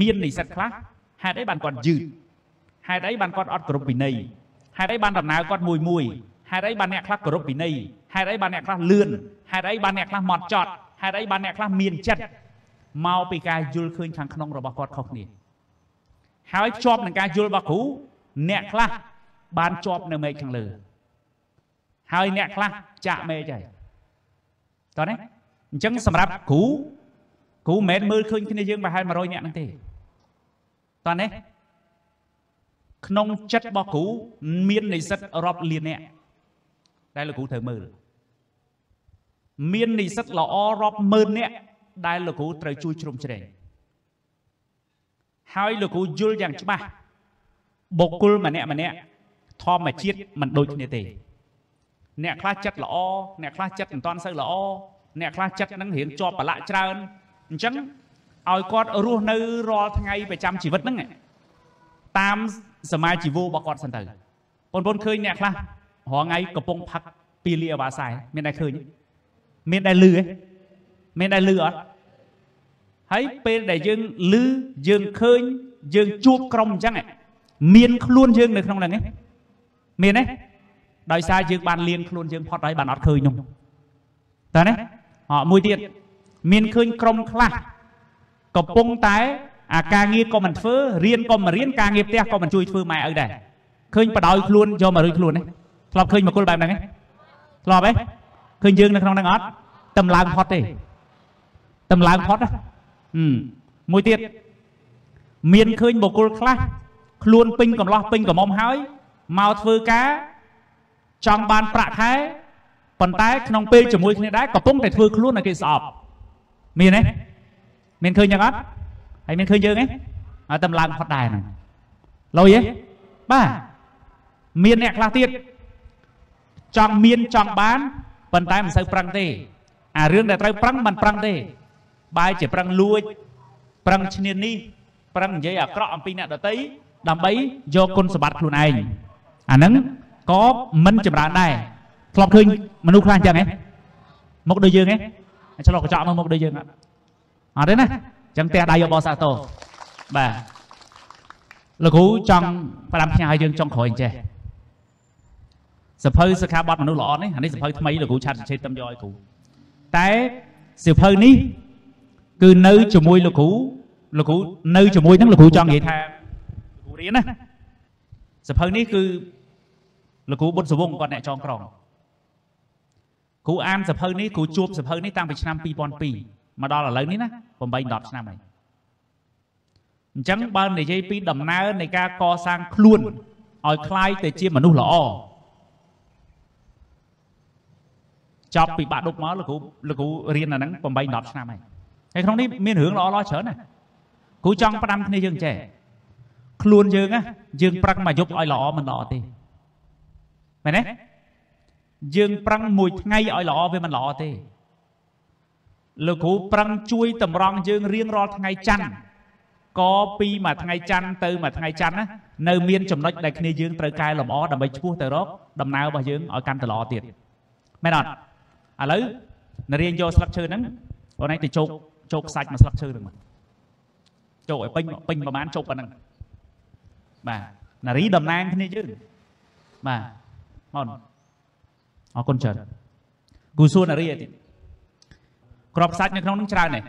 មាននិស្សិតខ្លះហេតុអីបានគាត់យឺតហេតុអីបានគាត់អត់គោរពវិន័យហេតុអីបានដំណើរគាត់មួយមួយហេតុអីបានអ្នកខ្លះគោរពវិន័យហេតុអីបានអ្នកខ្លះលឿនហេតុអីបានអ្នកខ្លះម៉ត់ចត់ហេតុអីបានអ្នកខ្លះមានចិត្តមកពីការយល់ឃើញខាងក្នុងរបស់គាត់ខុសគ្នាហើយភ្ជាប់នឹងការយល់របស់គ្រូអ្នកខ្លះបានជាប់នៅមេឃខាងលើហើយអ្នកខ្លះចាក់មេឃហើយតោះណាអញ្ចឹងសម្រាប់គ្រូ គ្រូមិនមែនមើលឃើញគ្នាយើងប្រហែល100នាក់ហ្នឹងទេតោះណាក្នុងចិត្តរបស់គ្រូមាននិស្សិតរាប់លាននាក់ដែលលោកគ្រូត្រូវមើលមាននិស្សិតល្អរាប់ម៉ឺននាក់ដែលលោកគ្រូត្រូវជួយជ្រោមជ្រែងហើយលោកគ្រូយល់យ៉ាងច្បាស់បុគ្គលម្នាក់ម្នាក់ធម្មជាតិមិនដូចគ្នាទេអ្នកខ្លះចិត្តល្អអ្នកខ្លះចិត្តមិនតាន់សូវល្អអ្នកខ្លះចិត្តនឹងរៀងជាប់ប្រឡាក់ច្រើន អញ្ចឹងឲ្យគាត់រស់នៅរាល់ថ្ងៃប្រចាំជីវិតហ្នឹងតាមសមាជីវោរបស់គាត់សិនទៅបងប្អូនឃើញអ្នកខ្លះរងថ្ងៃកំពុងផឹកពីលីអាវ៉ាសែមានតែឃើញមានតែលឺហ៎មានតែលឺអត់ហើយពេលដែលយើងលឺយើងឃើញយើងជួបក្រុមអញ្ចឹងមានខ្លួនយើងនៅក្នុងហ្នឹងឯងមានទេដោយសារយើងបានលៀងខ្លួនយើងផុតហើយបានអត់ឃើញនោះតើណាអមួយទៀត មានឃើញក្រុមខ្លះកំពុងតែអាការងារក៏មិនធ្វើរៀនក៏មិនរៀនការងារផ្ទះក៏មិនជួយធ្វើម៉ែឪដែរឃើញបដ ாய் ខ្លួនយកមករួចខ្លួនទេធ្លាប់ឃើញមកគុលបែបហ្នឹងទេធ្លាប់ទេឃើញយើងនៅក្នុងហ្នឹងអត់តម្លើងផុតទេតម្លើងផុតមួយទៀតមានឃើញបុគ្គលខ្លះខ្លួនពេញកំឡោះពេញកំមុំហើយមកធ្វើការចង់បានប្រាក់ខែប៉ុន្តែក្នុងពេលជាមួយគ្នាដែរកំពុងតែធ្វើខ្លួនឲ្យគេស្អប់ មានទេមានឃើញយ៉ាងអត់ហើយមានឃើញយើងទេឲ្យតែឡើងផុតដែរហ្នឹងលុយទេបាទមានអ្នកខ្លះទៀតចង់មានចង់បានប៉ុន្តែមិនសូវប្រឹងទេអារឿងដែលត្រូវប្រឹងមិនប្រឹងទេបែរជាប្រឹងលួចប្រឹងឈ្នានីសប្រឹងនិយាយអាក្រក់អំពីអ្នកដតីដើម្បីយកគុណសម្បត្តិខ្លួនឯងអាហ្នឹងក៏មិនចម្រើនដែរធ្លាប់ឃើញមនុស្សខ្លះអញ្ចឹងហ៎មុខដូចយើងហ៎ ឆ្លោះកញ្ចក់មើលមុខដូចយើងអត់អត់ទេណាអញ្ចឹងផ្ទះដៃយកបោសាទោបាទលោកគ្រូចង់ផ្ដាំផ្ញើឲ្យយើងចុងក្រោយអញ្ចេះសភៅសិក្ខាបទមនុស្សល្អនេះអានេះសភៅថ្មីលោកគ្រូឆាត់ជិតតំយកឲ្យគ្រូតែសភៅនេះគឺនៅជាមួយលោកគ្រូលោកគ្រូនៅជាមួយនឹងលោកគ្រូចង់និយាយថាគ្រូរៀនណាសភៅនេះគឺលោកគ្រូបុត្រសវងគាត់អ្នកចងក្រង គ្រូអានសភៅនេះគ្រូជួបសភៅនេះតាំងពីឆ្នាំ2002មកដល់ឥឡូវនេះណា8 10ឆ្នាំហើយអញ្ចឹងបើនិយាយពីដំណើរនៃការកសាងខ្លួនឲ្យคล้ายទៅជាមនុស្សល្អចប់ពីបាក់ដប់មកលោកគ្រូលោកគ្រូរៀនអាហ្នឹង8 10ឆ្នាំហើយហើយក្នុងនេះមានរឿងល្អល្អច្រើនណាគ្រូចង់ផ្ដាំគ្នាយើងចេះខ្លួនយើងណាយើងប្រឹងមកយប់ឲ្យល្អមិនល្អទេមែនទេ យើងប្រឹងមួយថ្ងៃឲ្យល្អវាមិនល្អទេលោកគ្រូប្រឹងជួយតម្រង់យើងរៀងរាល់ថ្ងៃច័ន្ទក៏ពីមួយថ្ងៃច័ន្ទទៅមួយថ្ងៃច័ន្ទណានៅមានចំណុចដែលគ្នាយើងត្រូវកែលម្អដើម្បីឈ្មោះទៅរកដំណើររបស់យើងឲ្យកាន់តែល្អទៀតមែនអត់ឥឡូវនារៀងយកស្លឹកឈើហ្នឹងបងឯងទៅជោគជោគខ្សាច់មួយស្លឹកឈើហ្នឹងមកជោគឲ្យពេញពេញប្រហែលជោគប៉ុណ្ណឹងបាទនារីតំណាងគ្នាយើងបាទមក អរគុណច្រើនគូសួរនារីទៀតក្របខ្សាច់នៅក្នុងនឹងច្រើនទេ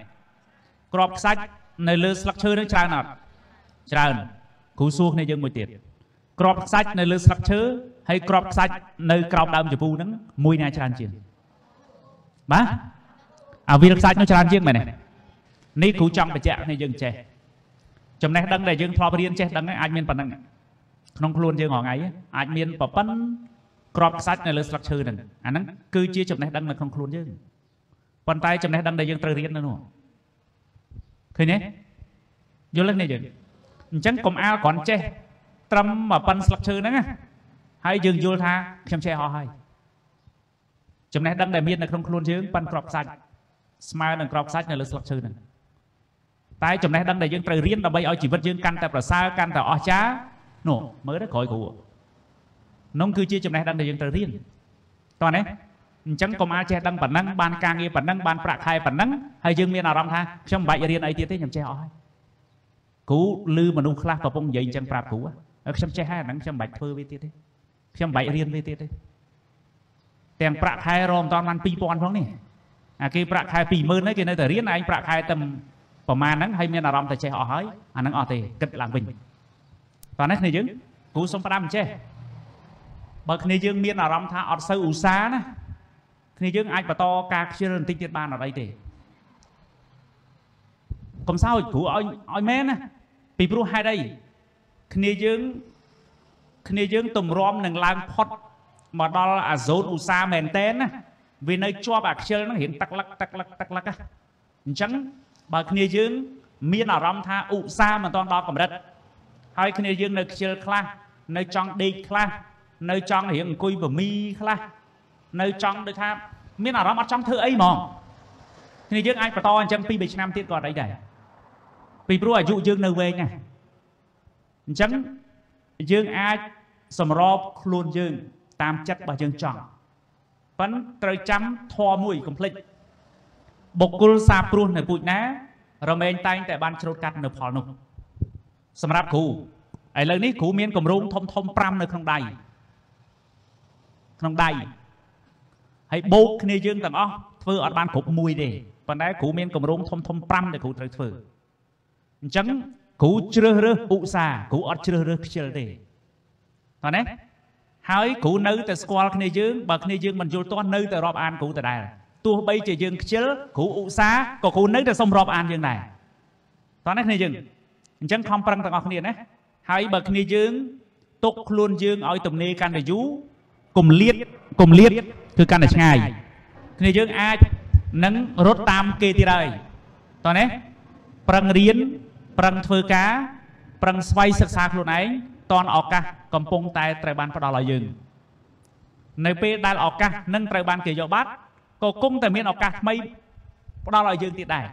ក្របខ្សាច់នៅលើស្លឹកឈើនឹងច្រើនអត់ច្រើនគ្រូសួរគ្នាយើងមួយទៀតក្របខ្សាច់នៅលើស្លឹកឈើហើយក្របខ្សាច់នៅក្រោមដើមជពូហ្នឹងមួយណាច្រើនជាងបាទអាវាលខ្សាច់នោះច្រើនជាងមែនទេនេះគ្រូចង់បញ្ជាក់គ្នាយើងចេះចំណេះដឹងដែលយើងធ្លាប់រៀនចេះដឹងអាចមានប៉ុណ្ណឹងក្នុងខ្លួនយើងរាល់ថ្ងៃអាចមានប្រប៉ុន ក្របខ្សាច់នៅលើស្លឹកឈើហ្នឹងអាហ្នឹងគឺជាចំណេះដឹងនៅក្នុងខ្លួនយើងប៉ុន្តែចំណេះដឹងដែលយើងត្រូវរៀននៅនោះឃើញទេយល់ទេយើងអញ្ចឹងកុំអាលគ្រាន់ចេះត្រឹមមកប៉ុនស្លឹកឈើហ្នឹងណាហើយយើងយល់ថាខ្ញុំចេះអស់ហើយចំណេះដឹងដែលមាននៅក្នុងខ្លួនយើងប៉ាន់ក្របខ្សាច់ស្មើនឹងក្របខ្សាច់នៅលើស្លឹកឈើហ្នឹងតែចំណេះដឹងដែលយើងត្រូវរៀនដើម្បីឲ្យជីវិតយើងកាន់តែប្រសើរកាន់តែអស្ចារ្យនោះមើលទៅក្រោយគ្រូ នោះគឺជាចំណេះដឹងដែលយើងត្រូវរៀនតោះណាអញ្ចឹងកុំអាចចេះដឹងប៉ុណ្ណឹងបានការងារប៉ុណ្ណឹងបានប្រាក់ខែប៉ុណ្ណឹងហើយយើងមានអារម្មណ៍ថាខ្ញុំមិនបាច់រៀនអីទៀតទេខ្ញុំចេះអស់ហើយគ្រូឮមនុស្សខ្លះកំពុងនិយាយអញ្ចឹងប្រាប់គ្រូហើយខ្ញុំចេះហើយអាហ្នឹងខ្ញុំមិនបាច់ធ្វើវាទៀតទេខ្ញុំមិនបាច់រៀនវាទៀតទេទាំងប្រាក់ខែរមមិនតាន់បាន2000ផងនេះអាគេប្រាក់ខែ20000ហើយគេនៅតែរៀនឯងប្រាក់ខែតែប្រហែលហ្នឹងហើយមានអារម្មណ៍តែចេះអស់ហើយអាហ្នឹងអត់ទេគិតឡើងវិញតោះនេះគ្នាយើងគ្រូសុំផ្ដាំចេះ បើគ្នាយើងមានអារម្មណ៍ថាអត់សូវឧស្សាហ៍ណាគ្នាយើងអាចបន្តការខ្ជិលបន្តិចទៀតបានអត់អីទេកុំសើចគ្រូឲ្យឲ្យមែនណាពីព្រោះហេតុអីគ្នាយើងគ្នាយើងទម្រាំនឹងឡើងផុតមកដល់អាហ្សូនឧស្សាហ៍មែនតែនណាវានៅជាប់អាខ្ជិលហ្នឹងរៀងទឹកលឹកទឹកលឹកទឹកលឹកអញ្ចឹងបើគ្នាយើងមានអារម្មណ៍ថាឧស្សាហ៍មិនទាន់ដល់កម្រិតហើយគ្នាយើងនៅខ្ជិលខ្លះនៅចង់ដេកខ្លះ នៅចង់រៀងអង្គុយបមីខ្លះនៅចង់ដូចថាមានអារម្មណ៍អត់ចង់ធ្វើអីហ្មងគ្នាយើងអាចបន្តអញ្ចឹង2 3ឆ្នាំទៀតក៏អត់អីដែរពីព្រោះអាយុយើងនៅវែងណាស់អញ្ចឹងយើងអាចសម្របខ្លួនយើង តាមចិត្តរបស់យើងចង់ប៉ិនត្រូវចាំធម៌មួយកុំភ្លេចបុគ្គលសាព្រោះនៅពូជណា រមែងតែងតែបានច្រូតកាត់នៅផលនោះសម្រាប់គ្រូឥឡូវនេះគ្រូមានគម្រោងធំធំ5នៅក្នុងដៃ ក្នុងដៃហើយបូកគ្នាយើងទាំងអស់ធ្វើអត់បានគ្រប់មួយទេប៉ុន្តែគ្រូមានគម្រោងធំធំ5ដែលគ្រូត្រូវធ្វើអញ្ចឹងគ្រូជ្រើសរើសឧស្សាហ៍គ្រូអត់ជ្រើសរើសខ្ជិលទេតោះណាហើយគ្រូនៅតែស្គាល់គ្នាយើងបើគ្នាយើងមិនយល់ទាស់នៅតែរាប់អានគ្រូដដែលទោះបីជាយើងខ្ជិលគ្រូឧស្សាហ៍ក៏គ្រូនៅតែសុំរាប់អានយើងដែរតោះណាគ្នាយើងអញ្ចឹងខំប្រឹងទាំងអស់គ្នាណាហើយបើគ្នាយើងទុកខ្លួនយើងឲ្យទំនេរកាន់តែយូរ កុំលៀតកុំលៀតគឺកាន់តែឆ្ងាយគ្នាយើងអាចនឹងរត់តាមគេទៀតហើយតោះណាប្រឹងរៀនប្រឹងធ្វើការប្រឹងស្វ័យសិក្សាខ្លួនឯងតនឱកាសកំពុងតែត្រូវបានផ្ដល់ឲ្យយើងនៅពេលដែលឱកាសនឹងត្រូវបានគេយកបាត់ក៏គង់តែមានឱកាសថ្មីផ្ដល់ឲ្យយើងទៀតដែរ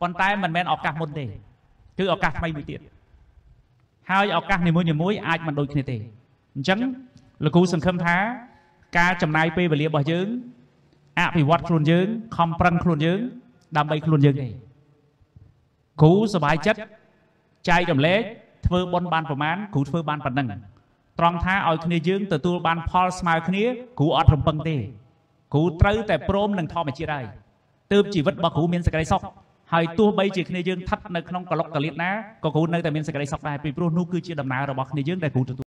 ប៉ុន្តែមិនមែនឱកាសមុនទេគឺឱកាសថ្មីមួយទៀតហើយឱកាសនីមួយៗអាចមិនដូចគ្នាទេអញ្ចឹង លោកគ្រូសង្ឃឹមថា ការចំណាយពេលវេលារបស់យើងអភិវឌ្ឍខ្លួនយើងខំប្រឹងខ្លួនយើង ដើម្បីខ្លួនយើងទេគ្រូសប្បាយចិត្តចែករំលែកធ្វើបន់បានប្រមាណគ្រូធ្វើបានប៉ុណ្ណឹងត្រង់ថាឲ្យគ្នាយើងទទួលបានផលស្មើគ្នាគ្រូអត់រំពឹងទេគ្រូត្រូវតែព្រមនឹងធម្មជាតិហើយទើបជីវិតរបស់គ្រូមានសេចក្តីសុខហើយទោះបីជាគ្នាយើងស្ថិតនៅក្នុងកលុកកលៀតណាក៏គ្រូនៅតែមានសេចក្តីសុខដែរពីព្រោះនោះគឺជាដំណើររបស់គ្នាយើងដែលគ្រូទទួល